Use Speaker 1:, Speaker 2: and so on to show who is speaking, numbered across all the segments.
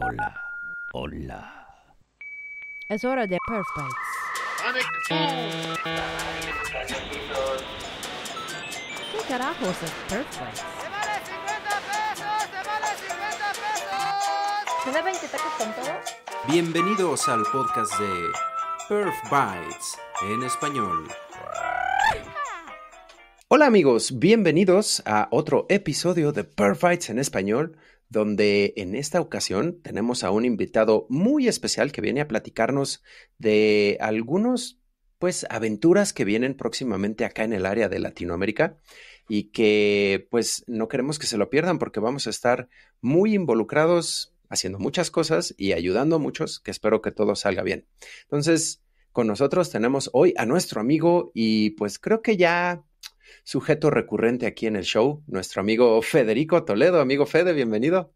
Speaker 1: Hola, hola.
Speaker 2: Es hora de Perf Bites. ¿Qué carajos es Perf Bites?
Speaker 3: ¡Te vale 50 pesos! ¡Te vale 50 pesos!
Speaker 4: ¿Se da 20 tacos con todo?
Speaker 5: Bienvenidos al podcast de Perf Bites en español. Hola amigos, bienvenidos a otro episodio de Perf Bites en español, donde en esta ocasión tenemos a un invitado muy especial que viene a platicarnos de algunos pues aventuras que vienen próximamente acá en el área de Latinoamérica y que pues no queremos que se lo pierdan porque vamos a estar muy involucrados haciendo muchas cosas y ayudando a muchos, que espero que todo salga bien. Entonces, con nosotros tenemos hoy a nuestro amigo y pues creo que ya sujeto recurrente aquí en el show, nuestro amigo Federico Toledo. Amigo Fede, bienvenido.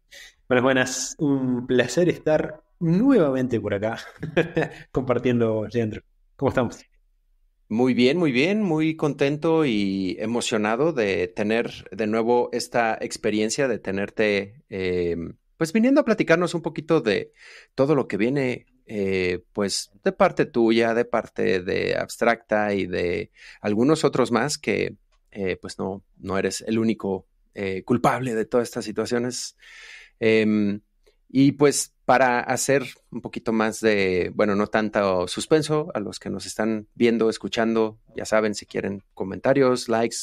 Speaker 6: Buenas, buenas. Un placer estar nuevamente por acá compartiendo, Leandro. ¿Cómo estamos?
Speaker 5: Muy bien, muy bien, muy contento y emocionado de tener de nuevo esta experiencia, de tenerte, eh, pues viniendo a platicarnos un poquito de todo lo que viene, eh, pues de parte tuya, de parte de Abstracta y de algunos otros más que, eh, pues no, no eres el único eh, culpable de todas estas situaciones. Em, y pues para hacer un poquito más de, bueno, no tanto suspenso a los que nos están viendo, escuchando, ya saben, si quieren comentarios, likes,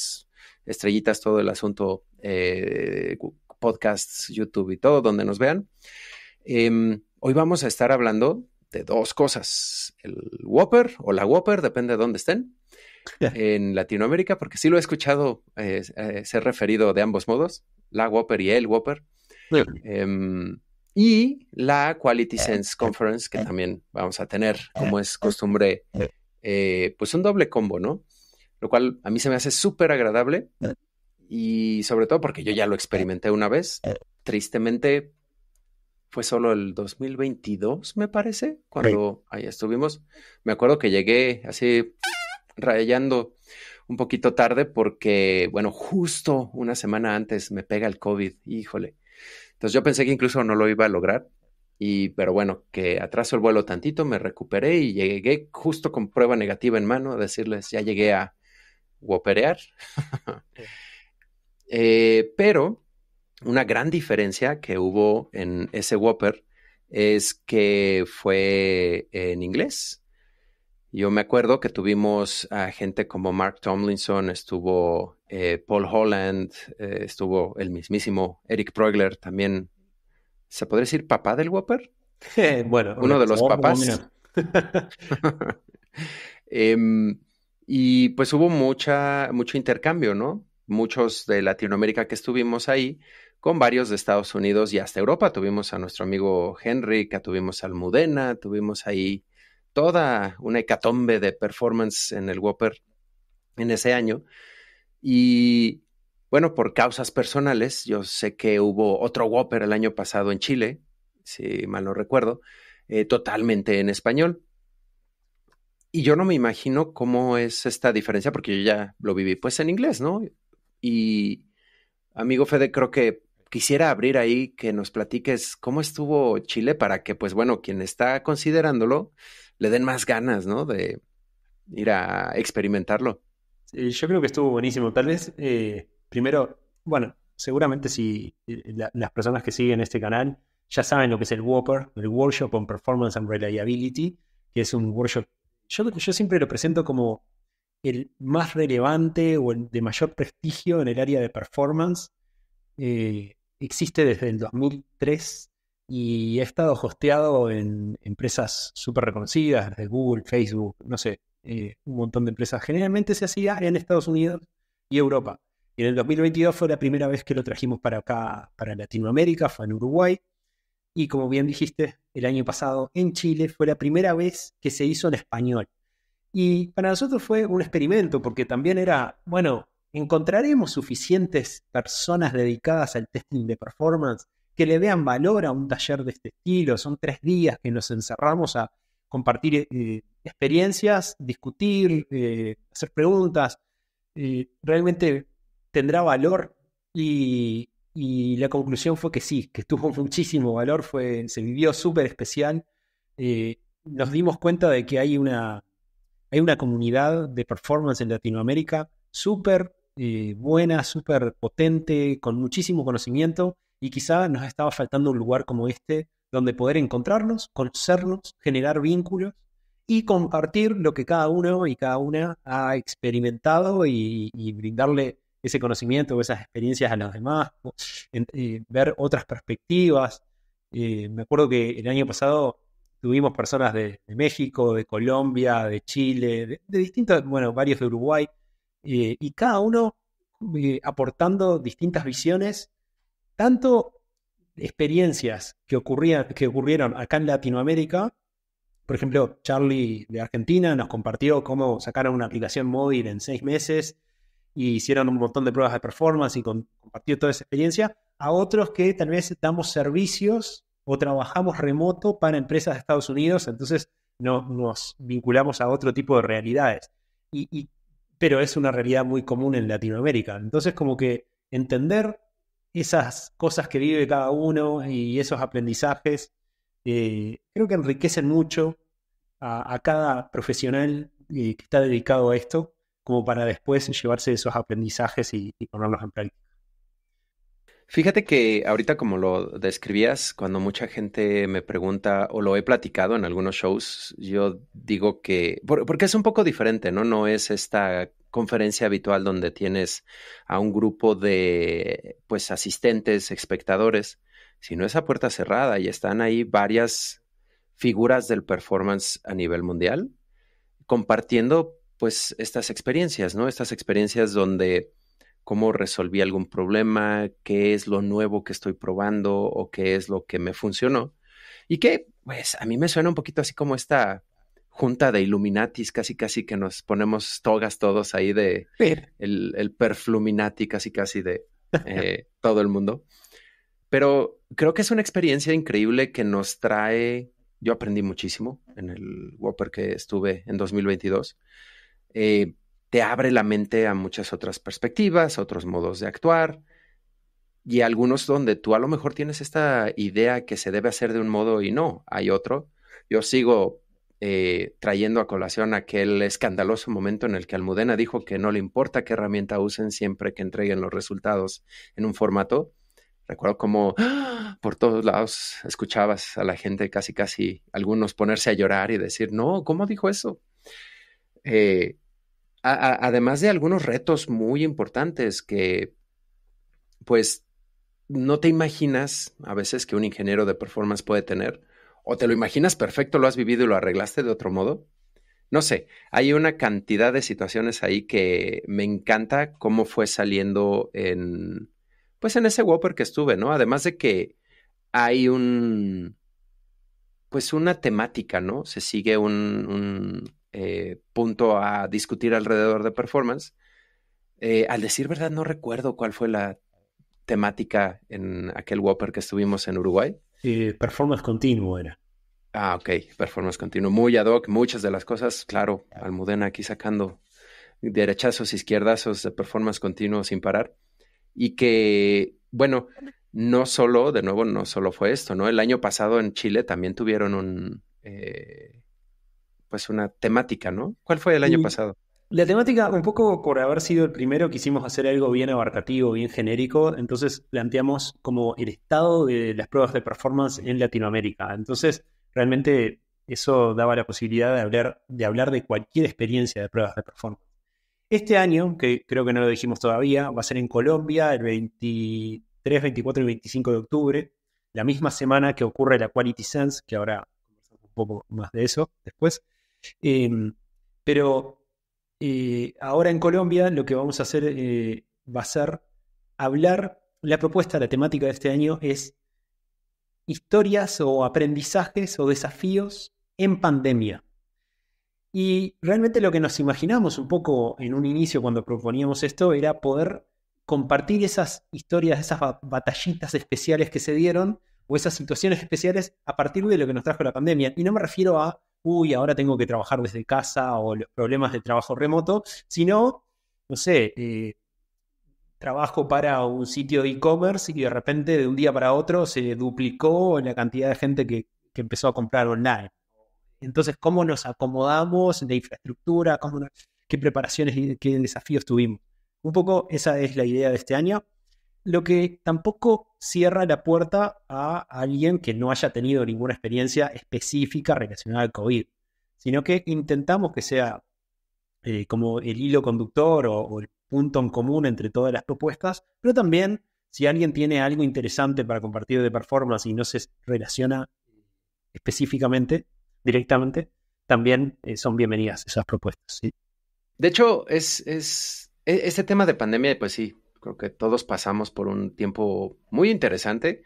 Speaker 5: estrellitas, todo el asunto, eh, podcasts, YouTube y todo, donde nos vean. Em, hoy vamos a estar hablando de dos cosas, el Whopper o la Whopper, depende de dónde estén, en Latinoamérica, porque sí lo he escuchado eh, eh, ser referido de ambos modos, la Whopper y el Whopper. Em, y la Quality Sense Conference, que también vamos a tener, como es costumbre, eh, pues un doble combo, ¿no? Lo cual a mí se me hace súper agradable y sobre todo porque yo ya lo experimenté una vez. Tristemente, fue solo el 2022, me parece, cuando ahí estuvimos. Me acuerdo que llegué así rayando un poquito tarde porque, bueno, justo una semana antes me pega el COVID, híjole. Entonces yo pensé que incluso no lo iba a lograr, y, pero bueno, que atraso el vuelo tantito, me recuperé y llegué justo con prueba negativa en mano a decirles, ya llegué a woperear. eh, pero una gran diferencia que hubo en ese Whopper es que fue en inglés. Yo me acuerdo que tuvimos a gente como Mark Tomlinson, estuvo eh, Paul Holland, eh, estuvo el mismísimo Eric Proegler, también, ¿se podría decir papá del Whopper?
Speaker 6: bueno,
Speaker 5: Uno de los papás. Em, y pues hubo mucha, mucho intercambio, ¿no? Muchos de Latinoamérica que estuvimos ahí, con varios de Estados Unidos y hasta Europa. Tuvimos a nuestro amigo Henrik, tuvimos a Almudena, tuvimos ahí toda una hecatombe de performance en el Whopper en ese año. Y bueno, por causas personales, yo sé que hubo otro Whopper el año pasado en Chile, si mal no recuerdo, eh, totalmente en español. Y yo no me imagino cómo es esta diferencia, porque yo ya lo viví pues en inglés, ¿no? Y amigo Fede, creo que quisiera abrir ahí que nos platiques cómo estuvo Chile para que, pues bueno, quien está considerándolo le den más ganas, ¿no? De ir a experimentarlo.
Speaker 6: Yo creo que estuvo buenísimo. Tal vez, eh, primero, bueno, seguramente si eh, la- las personas que siguen este canal ya saben lo que es el Whopper, el Workshop on Performance and Reliability, que es un workshop, yo, yo siempre lo presento como el más relevante o el de mayor prestigio en el área de performance. Eh, existe desde el 2003 y ha estado hosteado en empresas súper reconocidas, desde Google, Facebook, no sé, eh, un montón de empresas. Generalmente se hacía en Estados Unidos y Europa. Y en el 2022 fue la primera vez que lo trajimos para acá, para Latinoamérica, fue en Uruguay. Y como bien dijiste, el año pasado en Chile fue la primera vez que se hizo en español. Y para nosotros fue un experimento, porque también era, bueno, ¿encontraremos suficientes personas dedicadas al testing de performance que le vean valor a un taller de este estilo? Son tres días que nos encerramos a compartir eh, experiencias, discutir, eh, hacer preguntas. Realmente tendrá valor y y la conclusión fue que sí, que tuvo muchísimo valor, fue, se vivió súper especial. Eh, nos dimos cuenta de que hay una, hay una comunidad de performance en Latinoamérica súper buena, súper potente, con muchísimo conocimiento y quizá nos estaba faltando un lugar como este donde poder encontrarnos, conocernos, generar vínculos y compartir lo que cada uno y cada una ha experimentado y, brindarle ese conocimiento o esas experiencias a los demás, eh, ver otras perspectivas. Eh, me acuerdo que el año pasado tuvimos personas de, México, de Colombia, de Chile, de, distintos, bueno, varios de Uruguay, eh, y cada uno aportando distintas visiones, tanto experiencias que, ocurrían, que ocurrieron acá en Latinoamérica, por ejemplo, Charlie de Argentina nos compartió cómo sacaron una aplicación móvil en seis meses y hicieron un montón de pruebas de performance y compartió toda esa experiencia. A otros que tal vez damos servicios o trabajamos remoto para empresas de Estados Unidos, entonces no, nos vinculamos a otro tipo de realidades. Y, pero es una realidad muy común en Latinoamérica. Entonces, como que entender esas cosas que vive cada uno y esos aprendizajes eh, creo que enriquecen mucho a, cada profesional eh, que está dedicado a esto, como para después llevarse esos aprendizajes y, ponerlos en práctica.
Speaker 5: Fíjate que ahorita como lo describías, cuando mucha gente me pregunta o lo he platicado en algunos shows, yo digo que, porque es un poco diferente, ¿no? No es esta conferencia habitual donde tienes a un grupo de, pues, asistentes, espectadores, sino esa puerta cerrada y están ahí varias figuras del performance a nivel mundial compartiendo pues estas experiencias, ¿no? Estas experiencias donde cómo resolví algún problema, qué es lo nuevo que estoy probando o qué es lo que me funcionó. Y que, pues, a mí me suena un poquito así como esta junta de Illuminatis, casi casi que nos ponemos togas todos ahí de el, el perfluminati, casi casi de eh, todo el mundo. Pero creo que es una experiencia increíble que nos trae, yo aprendí muchísimo en el Whopper que estuve en 2022. Eh, te abre la mente a muchas otras perspectivas, otros modos de actuar y algunos donde tú a lo mejor tienes esta idea que se debe hacer de un modo y no, hay otro. Yo sigo eh, trayendo a colación aquel escandaloso momento en el que Almudena dijo que no le importa qué herramienta usen siempre que entreguen los resultados en un formato. Recuerdo como ¡ah! por todos lados escuchabas a la gente casi, casi, algunos ponerse a llorar y decir, no, ¿cómo dijo eso? Eh, además de algunos retos muy importantes que, pues, no te imaginas a veces que un ingeniero de performance puede tener, o te lo imaginas perfecto, lo has vivido y lo arreglaste de otro modo. No sé, hay una cantidad de situaciones ahí que me encanta cómo fue saliendo en, pues en ese Whopper que estuve, ¿no? Además de que hay un, pues una temática, ¿no? Se sigue un, eh, punto a discutir alrededor de performance. Eh, al decir verdad, no recuerdo cuál fue la temática en aquel Whopper que estuvimos en Uruguay.
Speaker 6: Performance continuo era.
Speaker 5: Ah, ok, performance continuo. Muy ad hoc, muchas de las cosas, claro, Almudena aquí sacando derechazos, izquierdazos de performance continuo sin parar y que, bueno, no solo, de nuevo, no solo fue esto, ¿no? El año pasado en Chile también tuvieron un, eh, pues una temática, ¿no? ¿Cuál fue el año pasado?
Speaker 6: La temática, un poco por haber sido el primero, quisimos hacer algo bien abarcativo, bien genérico, entonces planteamos como el estado de las pruebas de performance en Latinoamérica. Entonces, realmente eso daba la posibilidad de hablar, de hablar de cualquier experiencia de pruebas de performance. Este año, que creo que no lo dijimos todavía, va a ser en Colombia el 23, 24 y 25 de octubre, la misma semana que ocurre la Quality Sense, que ahora conversamos un poco más de eso después. Em, pero eh, ahora en Colombia lo que vamos a hacer eh, va a ser hablar, la propuesta, la temática de este año es historias o aprendizajes o desafíos en pandemia. Y realmente lo que nos imaginamos un poco en un inicio cuando proponíamos esto era poder compartir esas historias, esas batallitas especiales que se dieron o esas situaciones especiales a partir de lo que nos trajo la pandemia. Y no me refiero a, uy, ahora tengo que trabajar desde casa o los problemas de trabajo remoto, sino, no sé, eh, trabajo para un sitio de e-commerce y de repente de un día para otro se duplicó la cantidad de gente que, empezó a comprar online. Entonces, ¿cómo nos acomodamos de infraestructura? ¿Qué preparaciones y qué desafíos tuvimos? Un poco esa es la idea de este año. Lo que tampoco cierra la puerta a alguien que no haya tenido ninguna experiencia específica relacionada al COVID, sino que intentamos que sea eh, como el hilo conductor o, el punto en común entre todas las propuestas, pero también si alguien tiene algo interesante para compartir de performance y no se relaciona específicamente, directamente, también eh, son bienvenidas esas propuestas.
Speaker 5: De hecho, es, es, e, este tema de pandemia, pues sí, creo que todos pasamos por un tiempo muy interesante.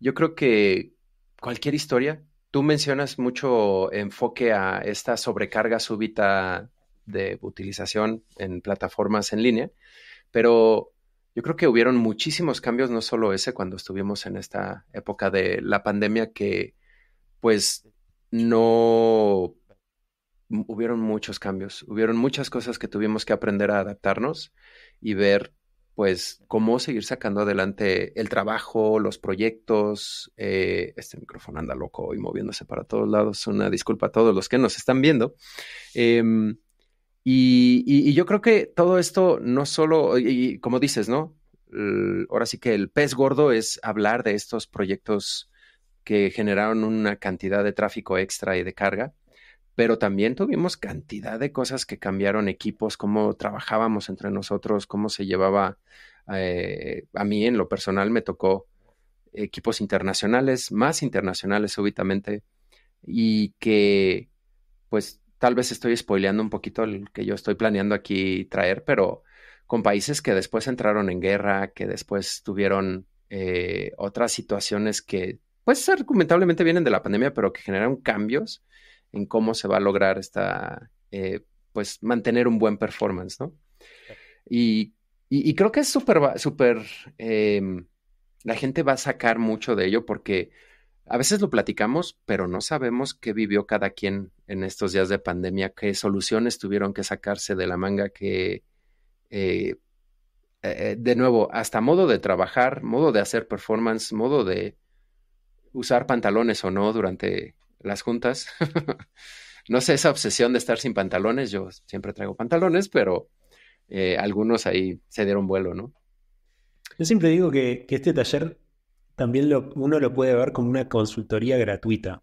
Speaker 5: Yo creo que cualquier historia, tú mencionas mucho enfoque a esta sobrecarga súbita de utilización en plataformas en línea, pero yo creo que hubieron muchísimos cambios, no solo ese, cuando estuvimos en esta época de la pandemia, que pues no hubieron muchos cambios, hubieron muchas cosas que tuvimos que aprender a adaptarnos y ver pues cómo seguir sacando adelante el trabajo, los proyectos. Eh, este micrófono anda loco y moviéndose para todos lados. Una disculpa a todos los que nos están viendo. Em, y, yo creo que todo esto no solo, y, como dices, ¿no? ahora sí que el pez gordo es hablar de estos proyectos que generaron una cantidad de tráfico extra y de carga, pero también tuvimos cantidad de cosas que cambiaron equipos, cómo trabajábamos entre nosotros, cómo se llevaba, eh, a mí en lo personal me tocó equipos internacionales, más internacionales súbitamente, y que pues tal vez estoy spoileando un poquito el que yo estoy planeando aquí traer, pero con países que después entraron en guerra, que después tuvieron eh, otras situaciones que, pues, argumentablemente vienen de la pandemia, pero que generaron cambios en cómo se va a lograr esta, eh, pues, mantener un buen performance, ¿no? Y, creo que es súper, súper, em, la gente va a sacar mucho de ello porque a veces lo platicamos, pero no sabemos qué vivió cada quien en estos días de pandemia, qué soluciones tuvieron que sacarse de la manga, que, eh, eh, de nuevo, hasta modo de trabajar, modo de hacer performance, modo de usar pantalones o no durante las juntas. no sé, esa obsesión de estar sin pantalones, yo siempre traigo pantalones, pero eh, algunos ahí se dieron vuelo, ¿no?
Speaker 6: Yo siempre digo que, que este taller también lo, uno lo puede ver como una consultoría gratuita.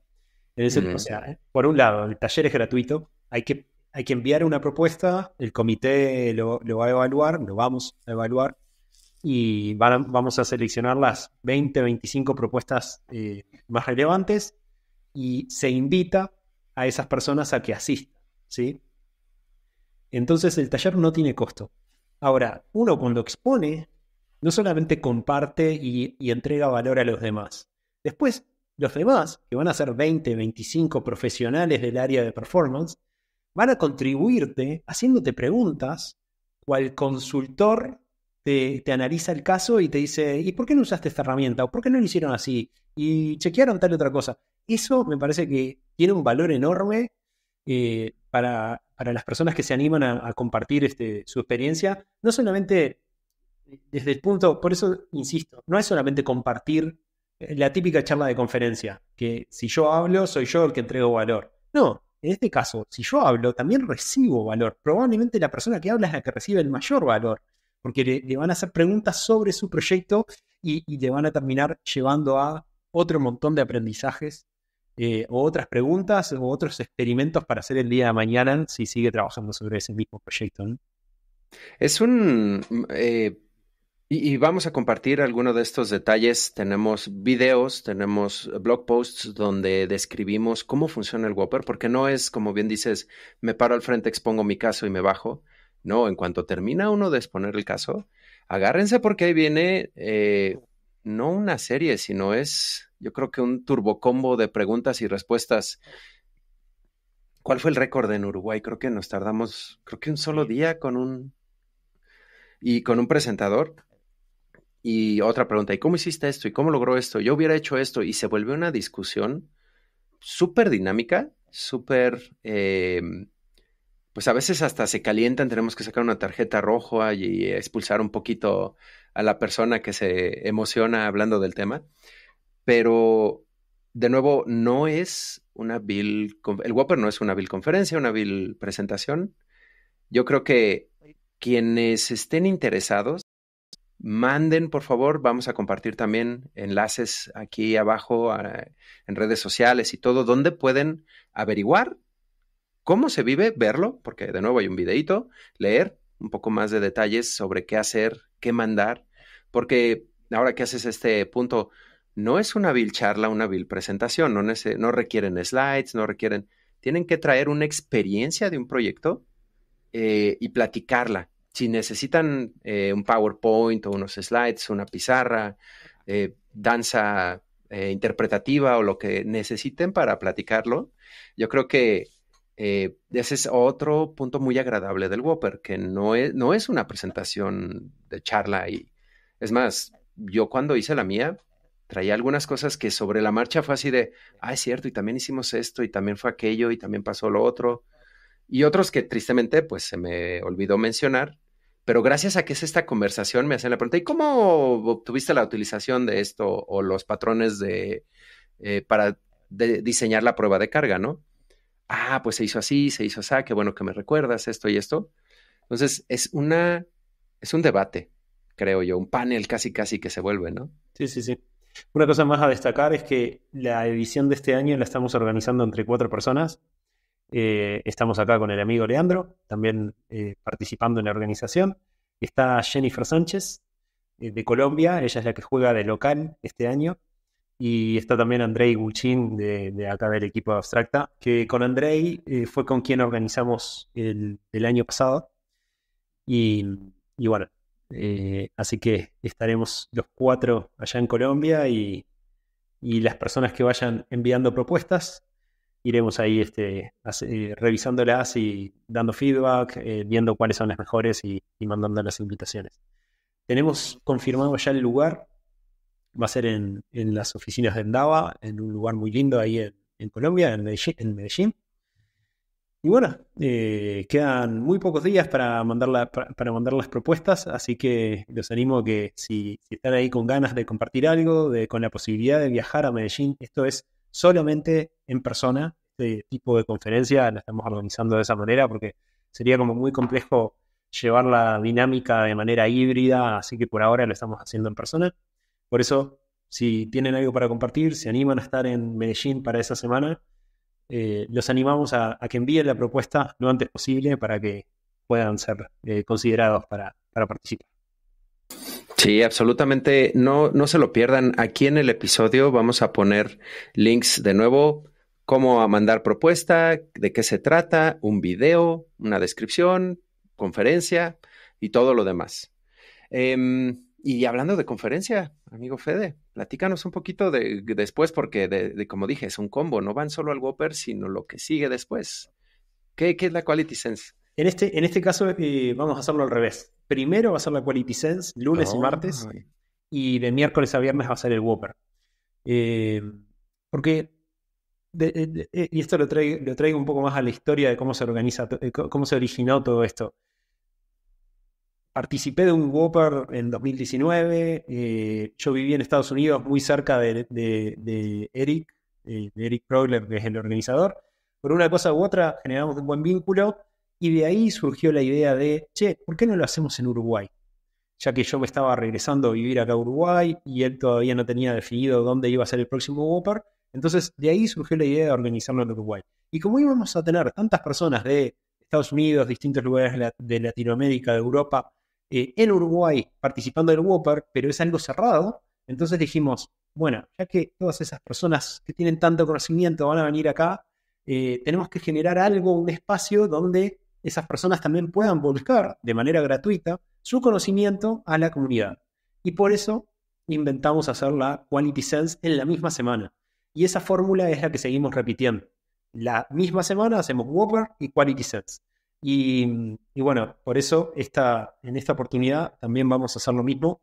Speaker 6: o sea, por un lado, el taller es gratuito, hay que, hay que enviar una propuesta, el comité lo, va a evaluar, lo vamos a evaluar y vamos a seleccionar las 20, 25 propuestas eh, más relevantes y se invita a esas personas a que asistan, ¿sí? Entonces el taller no tiene costo. Ahora, uno cuando expone no solamente comparte y, entrega valor a los demás. Después, los demás, que van a ser 20, 25 profesionales del área de performance, van a contribuirte haciéndote preguntas, cual consultor te, analiza el caso y te dice, ¿y por qué no usaste esta herramienta? ¿O por qué no lo hicieron así? Y chequearon tal otra cosa. Eso me parece que tiene un valor enorme eh, para, las personas que se animan a, compartir este, su experiencia, no solamente desde el punto, por eso insisto, no es solamente compartir eh, la típica charla de conferencia, que si yo hablo, soy yo el que entrego valor. No, en este caso, si yo hablo, también recibo valor. Probablemente la persona que habla es la que recibe el mayor valor, porque le, van a hacer preguntas sobre su proyecto y, le van a terminar llevando a otro montón de aprendizajes eh, otras preguntas o otros experimentos para hacer el día de mañana si sigue trabajando sobre ese mismo proyecto.
Speaker 5: Es un... Eh, y, vamos a compartir algunos de estos detalles. Tenemos videos, tenemos blog posts donde describimos cómo funciona el Whopper, porque no es, como bien dices, me paro al frente, expongo mi caso y me bajo. No, en cuanto termina uno de exponer el caso, agárrense porque ahí viene eh, no una serie, sino es, yo creo que un turbocombo de preguntas y respuestas. ¿Cuál fue el récord en Uruguay? Creo que nos tardamos, creo que un solo día con un y con un presentador y otra pregunta, ¿y cómo hiciste esto? ¿Y cómo logró esto? Yo hubiera hecho esto. Y se vuelve una discusión súper dinámica, súper, em, pues a veces hasta se calientan, tenemos que sacar una tarjeta roja y expulsar un poquito a la persona que se emociona hablando del tema. Pero, de nuevo, no es una bill, el Whopper no es una bill conferencia, una bill presentación. Yo creo que quienes estén interesados, manden, por favor, vamos a compartir también enlaces aquí abajo en redes sociales y todo, donde pueden averiguar cómo se vive, verlo, porque de nuevo hay un videito, leer un poco más de detalles sobre qué hacer, qué mandar, porque ahora que haces este punto, no es una vil charla, una vil presentación, no, no requieren slides, no requieren, tienen que traer una experiencia de un proyecto eh, y platicarla. Si necesitan eh, un PowerPoint o unos slides, una pizarra, eh, danza interpretativa o lo que necesiten para platicarlo, yo creo que eh, ese es otro punto muy agradable del Whopper, que no es, no es una presentación de charla y es más, yo cuando hice la mía traía algunas cosas que sobre la marcha fue así de, ah, es cierto, y también hicimos esto, y también fue aquello, y también pasó lo otro, y otros que tristemente pues se me olvidó mencionar, pero gracias a que es esta conversación me hacen la pregunta, ¿y cómo obtuviste la utilización de esto o los patrones de, eh, para diseñar la prueba de carga, ¿no? Ah, pues se hizo así, se hizo así, qué bueno que me recuerdas esto y esto. Entonces, es una, es un debate, creo yo, un panel casi casi que se vuelve, ¿no?
Speaker 6: Sí, sí, sí. Una cosa más a destacar es que la edición de este año la estamos organizando entre cuatro personas. Eh, estamos acá con el amigo Leandro, también eh, participando en la organización. Está Jennifer Sánchez, eh, de Colombia, ella es la que juega de local este año. Y está también Andrei Guchin de, acá del equipo de Abstracta, que con Andrei eh, fue con quien organizamos el, año pasado. Y, bueno, eh, así que estaremos los cuatro allá en Colombia y, las personas que vayan enviando propuestas, iremos ahí este, eh, revisándolas y dando feedback, viendo cuáles son las mejores y, y mandando las invitaciones. Tenemos confirmado ya el lugar Va a ser en, las oficinas de Endava, en un lugar muy lindo ahí en, Colombia, en Medellín. Y bueno, eh, quedan muy pocos días para mandar, para, mandar las propuestas, así que los animo a que si, están ahí con ganas de compartir algo, de, con la posibilidad de viajar a Medellín, esto es solamente en persona, este tipo de conferencia la estamos organizando de esa manera porque sería como muy complejo llevar la dinámica de manera híbrida, así que por ahora lo estamos haciendo en persona. Por eso, si tienen algo para compartir, se animan a estar en Medellín para esa semana, eh, los animamos a, que envíen la propuesta lo antes posible para que puedan ser eh, considerados para, participar.
Speaker 5: Sí, absolutamente. No, no se lo pierdan. Aquí en el episodio vamos a poner links de nuevo, cómo mandar propuesta, de qué se trata, un video, una descripción, conferencia y todo lo demás. Em, y hablando de conferencia, amigo Fede, platícanos un poquito de, después, porque de, como dije, es un combo, no van solo al Whopper, sino lo que sigue después. ¿Qué, es la Quality Sense?
Speaker 6: En este, en este caso eh, vamos a hacerlo al revés. Primero va a ser la Quality Sense, lunes y martes, y de miércoles a viernes va a ser el Whopper. Eh, porque, eh, y esto lo traigo, lo traigo un poco más a la historia de cómo se organiza, cómo se originó todo esto participé de un Whopper en 2019. Eh, yo viví en Estados Unidos muy cerca de, Eric, eh, de Eric Progler, que es el organizador. Por una cosa u otra generamos un buen vínculo y de ahí surgió la idea de, che, ¿por qué no lo hacemos en Uruguay? Ya que yo me estaba regresando a vivir acá a Uruguay y él todavía no tenía definido dónde iba a ser el próximo Whopper. Entonces de ahí surgió la idea de organizarlo en Uruguay. Y como íbamos a tener tantas personas de Estados Unidos, distintos lugares de Latinoamérica, de Europa, eh, en Uruguay participando del Whopper, pero es algo cerrado. Entonces dijimos, bueno, ya que todas esas personas que tienen tanto conocimiento van a venir acá, eh, tenemos que generar algo, un espacio donde esas personas también puedan volcar de manera gratuita su conocimiento a la comunidad. Y por eso inventamos hacer la Quality Sense en la misma semana. Y esa fórmula es la que seguimos repitiendo. La misma semana hacemos Whopper y Quality Sense. Y, bueno, por eso en esta oportunidad también vamos a hacer lo mismo.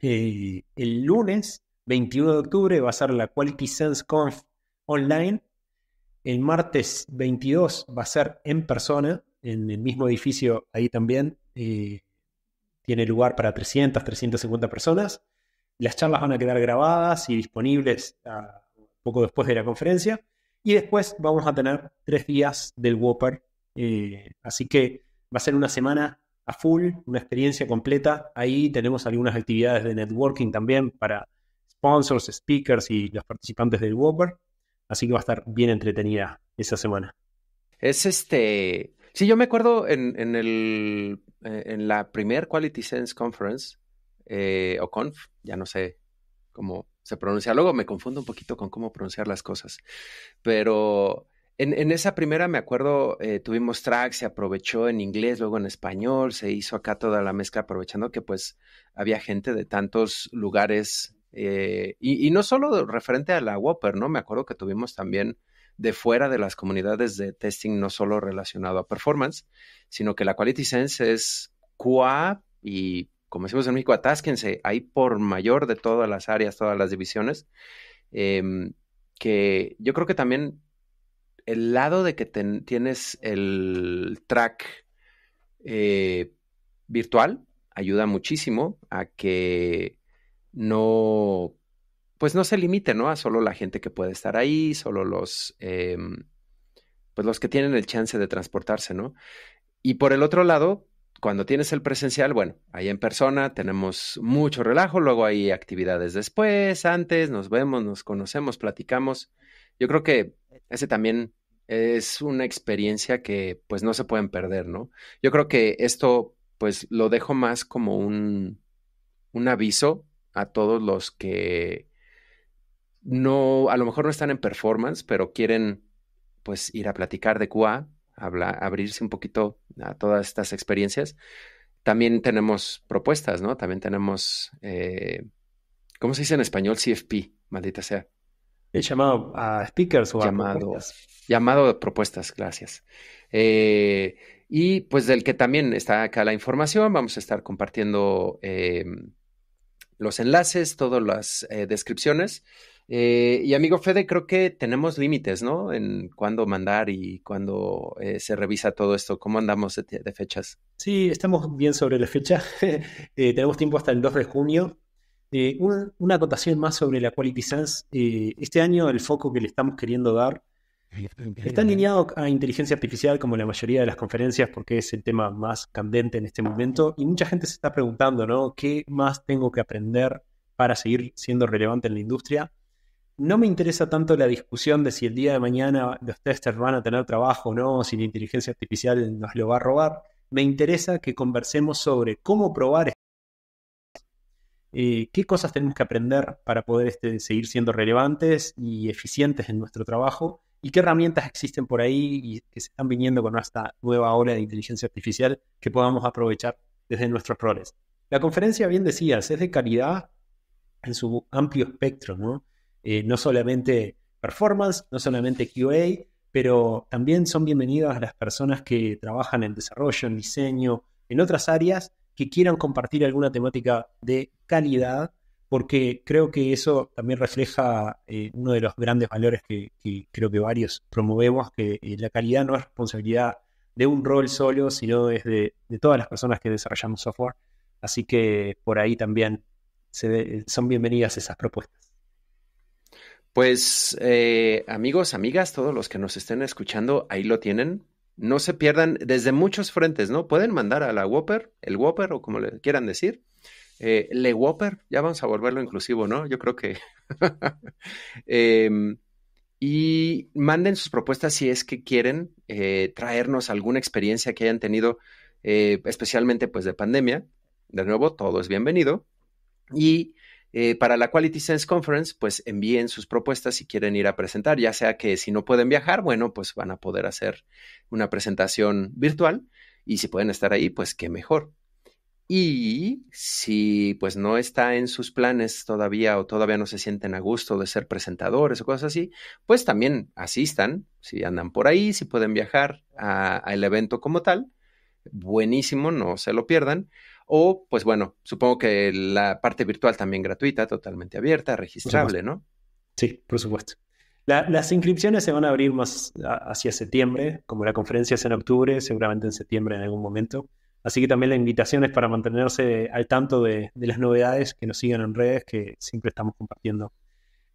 Speaker 6: Eh, el lunes 21 de octubre va a ser la Quality Sense Conf online. El martes 22 va a ser en persona en el mismo edificio ahí también. Eh, tiene lugar para 300, 350 personas. Las charlas van a quedar grabadas y disponibles ah, poco después de la conferencia. Y después vamos a tener tres días del Whopper. Eh, así que va a ser una semana a full, una experiencia completa. Ahí tenemos algunas actividades de networking también para sponsors, speakers y los participantes del Whopper. Así que va a estar bien entretenida esa semana.
Speaker 5: Es este. Sí, yo me acuerdo en, el eh, en la primer Quality Sense Conference, eh, o Conf, ya no sé cómo se pronuncia. Luego me confundo un poquito con cómo pronunciar las cosas. Pero en, esa primera, me acuerdo, eh, tuvimos tracks, se aprovechó en inglés, luego en español, se hizo acá toda la mezcla, aprovechando que pues había gente de tantos lugares. y, y, no solo referente a la Whopper, ¿no? Me acuerdo que tuvimos también de fuera de las comunidades de testing, no solo relacionado a performance, sino que la Quality Sense es QA y, como decimos en México, atásquense ahí por mayor de todas las áreas, todas las divisiones, em, que yo creo que también el lado de que tienes el track eh, virtual ayuda muchísimo a que no pues no se limite, ¿no? A solo la gente que puede estar ahí, solo los, em, pues los que tienen el chance de transportarse, ¿no? Y por el otro lado, cuando tienes el presencial, bueno, ahí en persona tenemos mucho relajo, luego hay actividades después, antes, nos vemos, nos conocemos, platicamos. Yo creo que ese también es una experiencia que pues no se pueden perder, ¿no? Yo creo que esto pues lo dejo más como un, un aviso a todos los que no, a lo mejor no están en performance, pero quieren pues ir a platicar de QA, abrirse un poquito a todas estas experiencias. También tenemos propuestas, ¿no? También tenemos, eh, ¿cómo se dice en español? CFP, maldita sea.
Speaker 6: ¿He llamado a speakers o
Speaker 5: a llamado, propuestas? Llamado a propuestas, gracias. Eh, y pues del que también está acá la información, vamos a estar compartiendo eh, los enlaces, todas las descripciones. Eh, y amigo Fede, creo que tenemos límites, ¿no? En cuándo mandar y cuándo eh, se revisa todo esto. ¿Cómo andamos de, fechas?
Speaker 6: Sí, estamos bien sobre la fecha. Eh, tenemos tiempo hasta el 2 de junio. Una, una, acotación más sobre la Quality Sense. este año el foco que le estamos queriendo dar está alineado a inteligencia artificial como la mayoría de las conferencias porque es el tema más candente en este momento y mucha gente se está preguntando, ¿no? ¿Qué más tengo que aprender para seguir siendo relevante en la industria? no me interesa tanto la discusión de si el día de mañana los testers van a tener trabajo o no, si la inteligencia artificial nos lo va a robar. Me interesa que conversemos sobre cómo probar eh, qué cosas tenemos que aprender para poder este, seguir siendo relevantes y eficientes en nuestro trabajo y qué herramientas existen por ahí y que se están viniendo con esta nueva ola de inteligencia artificial que podamos aprovechar desde nuestros roles. La conferencia, bien decías, es de calidad en su amplio espectro, ¿no? Eh, no solamente performance, no solamente QA, pero también son bienvenidas las personas que trabajan en desarrollo, en diseño, en otras áreas que quieran compartir alguna temática de calidad, porque creo que eso también refleja eh, uno de los grandes valores que, creo que varios promovemos, que eh, la calidad no es responsabilidad de un rol solo, sino es de, todas las personas que desarrollamos software. Así que por ahí también son bienvenidas esas propuestas.
Speaker 5: Pues eh, amigos, amigas, todos los que nos estén escuchando, ahí lo tienen. No se pierdan desde muchos frentes, ¿no? Pueden mandar a la Whopper, el Whopper o como le quieran decir. Eh, le Whopper, ya vamos a volverlo inclusivo, ¿no? Yo creo que... Em, y manden sus propuestas si es que quieren eh, traernos alguna experiencia que hayan tenido, especialmente pues de pandemia. De nuevo, todo es bienvenido. Y eh, para la Quality Sense Conference, pues envíen sus propuestas si quieren ir a presentar, ya sea que si no pueden viajar, bueno, pues van a poder hacer una presentación virtual y si pueden estar ahí, pues qué mejor. Y si pues no está en sus planes todavía o todavía no se sienten a gusto de ser presentadores o cosas así, pues también asistan, si andan por ahí, si pueden viajar al evento como tal. Buenísimo, no se lo pierdan. O, pues bueno, supongo que la parte virtual también gratuita, totalmente abierta, registrable, ¿no?
Speaker 6: Sí, por supuesto. las inscripciones se van a abrir más hacia septiembre, como la conferencia es en octubre, seguramente en septiembre en algún momento. Así que también la invitación es para mantenerse al tanto de, las novedades, que nos sigan en redes, que siempre estamos compartiendo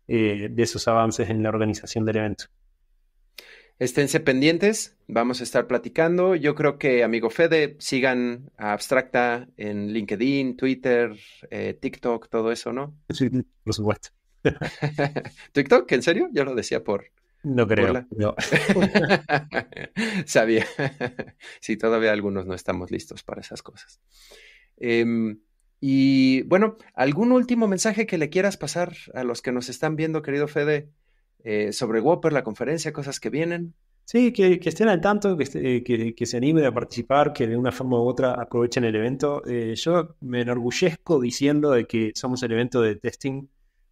Speaker 6: eh, de esos avances en la organización del evento.
Speaker 5: Esténse pendientes, vamos a estar platicando. Yo creo que, amigo Fede, sigan a Abstracta en LinkedIn, Twitter, eh, TikTok, todo eso, ¿no?
Speaker 6: Sí, por supuesto.
Speaker 5: ¿TikTok? ¿En serio? Yo lo decía por.
Speaker 6: No creo. No.
Speaker 5: Sabía. sí, todavía algunos no estamos listos para esas cosas. Em, y bueno, ¿algún último mensaje que le quieras pasar a los que nos están viendo, querido Fede? Eh, sobre Whopper, la conferencia, cosas que vienen.
Speaker 6: Sí, que, estén al tanto, que, que, se animen a participar, que de una forma u otra aprovechen el evento. Eh, yo me enorgullezco diciendo de que somos el evento de testing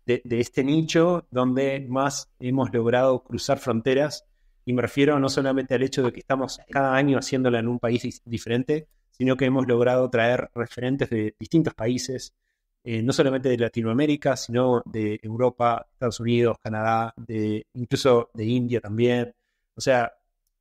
Speaker 6: de, este nicho donde más hemos logrado cruzar fronteras. Y me refiero no solamente al hecho de que estamos cada año haciéndola en un país diferente, sino que hemos logrado traer referentes de distintos países, eh, no solamente de Latinoamérica, sino de Europa, Estados Unidos, Canadá, de, incluso de India también. O sea,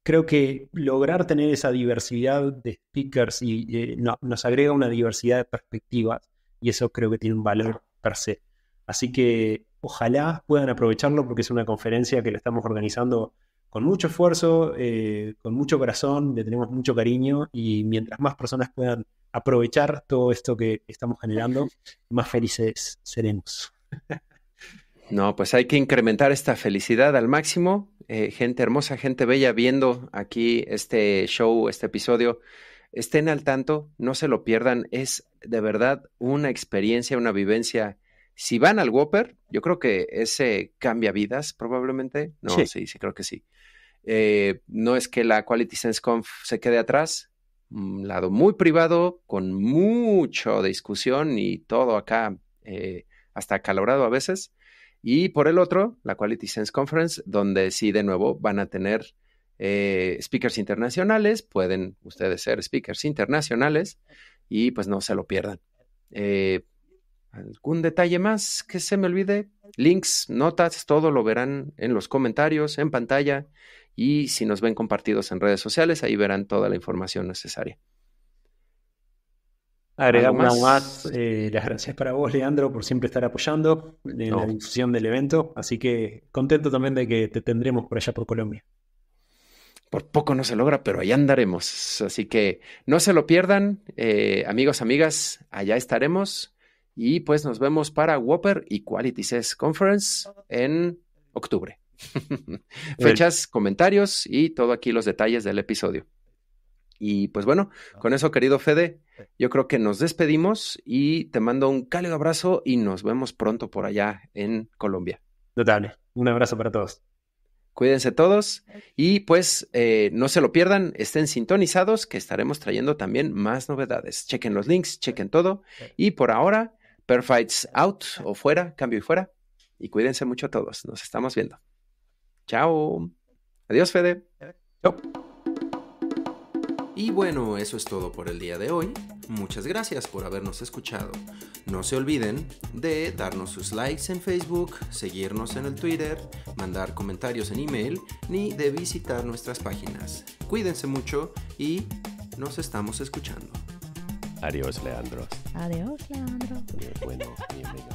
Speaker 6: creo que lograr tener esa diversidad de speakers y, eh, nos agrega una diversidad de perspectivas y eso creo que tiene un valor per se. Así que ojalá puedan aprovecharlo porque es una conferencia que la estamos organizando con mucho esfuerzo, eh, con mucho corazón, le tenemos mucho cariño y mientras más personas puedan aprovechar todo esto que estamos generando, más felices seremos.
Speaker 5: No, pues hay que incrementar esta felicidad al máximo. Eh, gente hermosa, gente bella viendo aquí este show, este episodio. Estén al tanto, no se lo pierdan. Es de verdad una experiencia, una vivencia. Si van al Whopper, yo creo que ese cambia vidas probablemente. No, sí, sí, creo que sí. Eh, no es que la Quality Sense Conf se quede atrás, un lado muy privado, con mucha discusión y todo acá eh, hasta acalorado a veces. Y por el otro, la Quality Sense Conference, donde sí, de nuevo, van a tener eh, speakers internacionales, pueden ustedes ser speakers internacionales y pues no se lo pierdan. Eh, ¿Algún detalle más que se me olvide? Links, notas, todo lo verán en los comentarios, en pantalla y si nos ven compartidos en redes sociales, ahí verán toda la información necesaria.
Speaker 6: Agregamos más, eh, las gracias para vos, Leandro, por siempre estar apoyando en la difusión del evento. Así que contento también de que te tendremos por allá por Colombia.
Speaker 5: Por poco no se logra, pero allá andaremos. Así que no se lo pierdan, eh, amigos, amigas, allá estaremos. Y pues nos vemos para Whopper y Quality Says Conference en octubre. Fechas, comentarios y todo aquí los detalles del episodio. Y pues bueno, con eso, querido Fede, yo creo que nos despedimos y te mando un cálido abrazo y nos vemos pronto por allá en Colombia.
Speaker 6: Notable. Un abrazo para todos.
Speaker 5: Cuídense todos y pues eh, no se lo pierdan, estén sintonizados que estaremos trayendo también más novedades. Chequen los links, chequen todo y por ahora, Perfects out o fuera, cambio y fuera y cuídense mucho todos. Nos estamos viendo. Chao. Adiós, Fede. Chao. Y bueno, eso es todo por el día de hoy. Muchas gracias por habernos escuchado. No se olviden de darnos sus likes en Facebook, seguirnos en el Twitter, mandar comentarios en email, ni de visitar nuestras páginas. Cuídense mucho y nos estamos escuchando.
Speaker 1: Adiós, Leandro.
Speaker 2: Adiós, Leandro.
Speaker 1: Bueno, bienvenido.